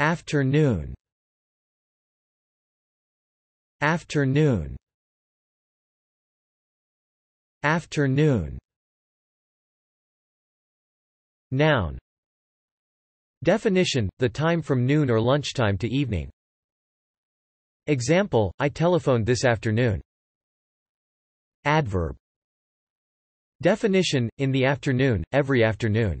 Afternoon. Afternoon. Afternoon. Noun. Definition, the time from noon or lunchtime to evening. Example, I telephoned this afternoon. Adverb. Definition, in the afternoon, every afternoon.